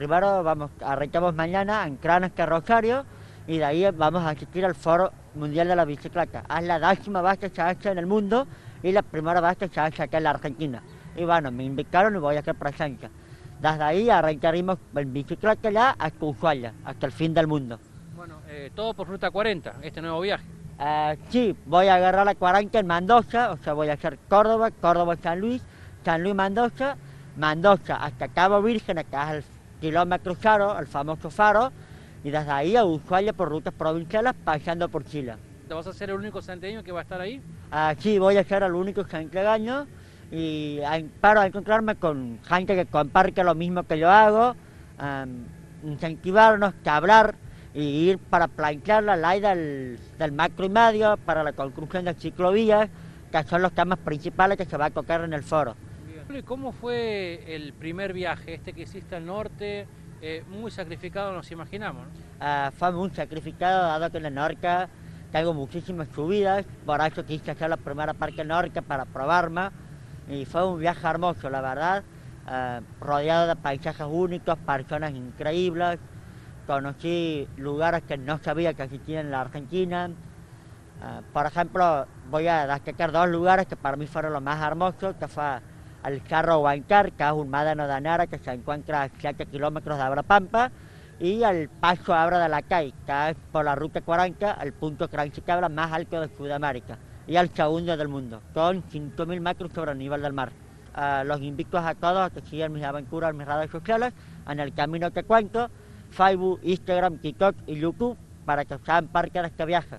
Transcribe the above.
primero vamos, arrancamos mañana en Cranas que Rosario y de ahí vamos a asistir al Foro Mundial de la Bicicleta. Es la décima vez que se ha hecho en el mundo y la primera vez que se ha hecho aquí en la Argentina. Y bueno, me invitaron y voy a hacer presencia. Desde ahí arrancaremos en bicicleta ya hasta Ushuaia, hasta el fin del mundo. Bueno, eh, todo por Ruta 40, este nuevo viaje. Eh, sí, voy a agarrar la 40 en Mendoza, o sea, voy a hacer Córdoba, Córdoba-San Luis, San Luis-Mendoza, Mendoza hasta Cabo Virgen, que es el kilómetro cero, el famoso faro, y desde ahí a Ushuaia por rutas provinciales, pasando por Chile. ¿Te vas a ser el único santiagueño que va a estar ahí? Ah, sí, voy a ser el único santiagueño y para encontrarme con gente que comparte lo mismo que yo hago, um, incentivarnos, que hablar y ir para plantear la ley del, del macro y medio, para la construcción de ciclovías, que son los temas principales que se va a tocar en el foro. ¿Y cómo fue el primer viaje, este que hiciste al norte? Eh, muy sacrificado nos imaginamos. Uh, fue muy sacrificado, dado que en el norte tengo muchísimas subidas, por eso quise hacer la primera parte norte para probarme y fue un viaje hermoso, la verdad, eh, rodeado de paisajes únicos, personas increíbles, conocí lugares que no sabía que existían en la Argentina. Eh, por ejemplo, voy a destacar dos lugares que para mí fueron los más hermosos, que fue el Cerro Huancar, que es un médano de Nara que se encuentra a 7 kilómetros de Abrapampa, y el Paso Abra de la Cay, que es por la Ruta 40, el punto cabra más alto de Sudamérica y el segundo del mundo, con 5.000 metros sobre el nivel del mar. Uh, los invito a todos a que sigan mis aventuras en mis redes sociales, en el camino que cuento, Facebook, Instagram, TikTok y YouTube, para que sean parte de este viaje.